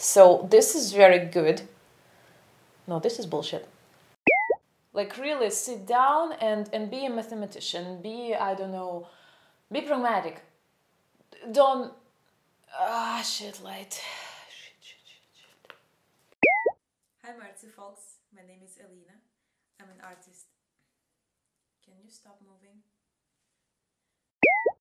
So this is very good. No, this is bullshit. Like really sit down and, and be a mathematician. Be, I don't know, be pragmatic. Don't ah shit light. Shit, shit, shit. Hi Marty folks, my name is Elina. I'm an artist. Can you stop moving?